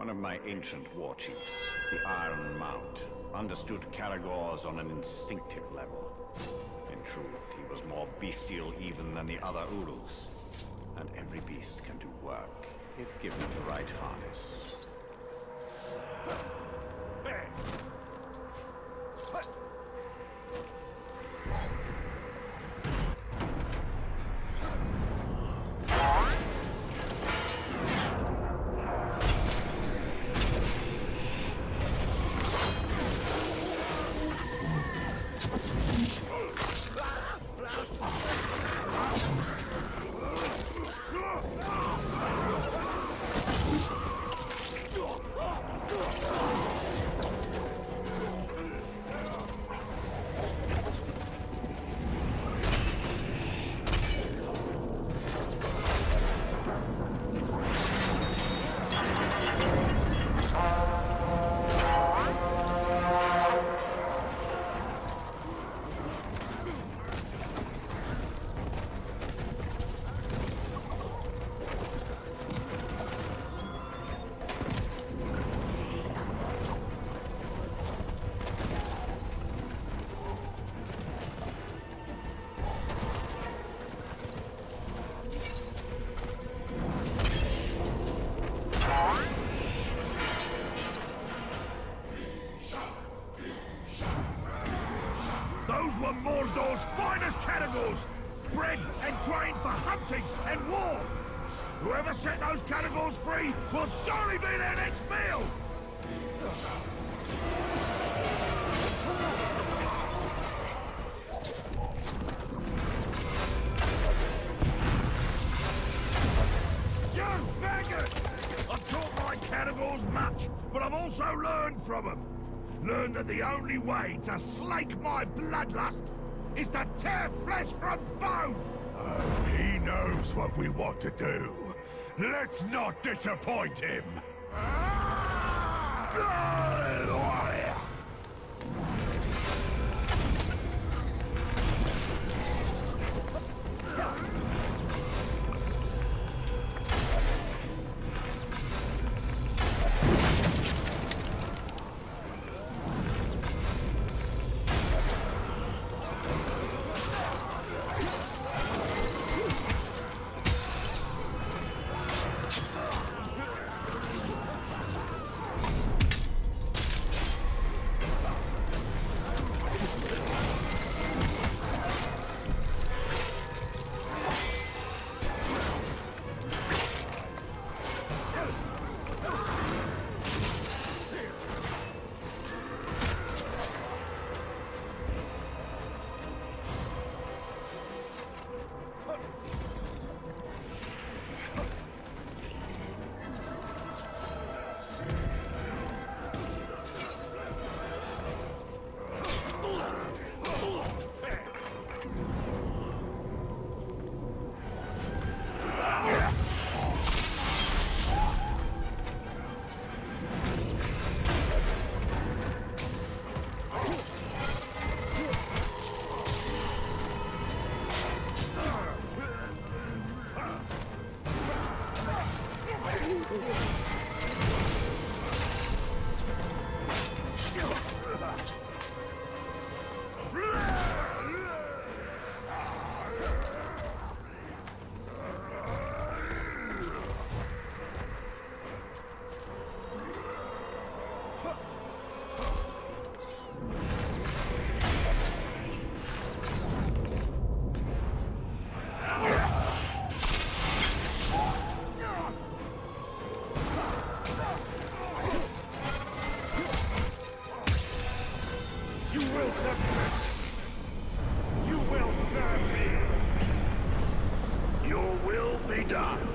One of my ancient war chiefs, the Iron Mount, understood Caragors on an instinctive level. In truth, he was more bestial even than the other Uruks. And every beast can do work, if given the right harness. Bred and trained for hunting and war. Whoever set those Caragors free will surely be their next meal. You! I've taught my Caragors much, but I've also learned from them. Learned that the only way to slake my bloodlust is to tear flesh from bone! Oh, he knows what we want to do. Let's not disappoint him! Ah! You submit! You